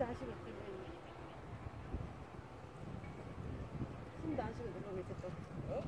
숨도 안 쉬고 뛰고 있네. 숨도 하시고 놀고 있어 또. 어?